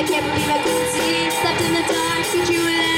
I can't believe I couldn't see. Slept in the dark, see you were there.